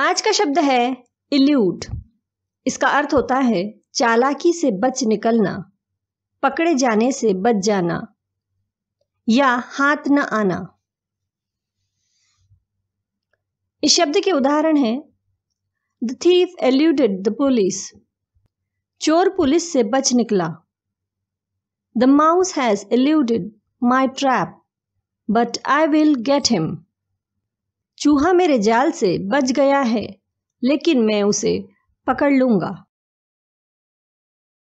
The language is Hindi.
आज का शब्द है इल्यूट इसका अर्थ होता है चालाकी से बच निकलना, पकड़े जाने से बच जाना, या हाथ न आना। इस शब्द के उदाहरण हैं the thief eluded the police चोर पुलिस से बच निकला। The mouse has eluded my trap but I will get him चूहा मेरे जाल से बच गया है लेकिन मैं उसे पकड़ लूँगा।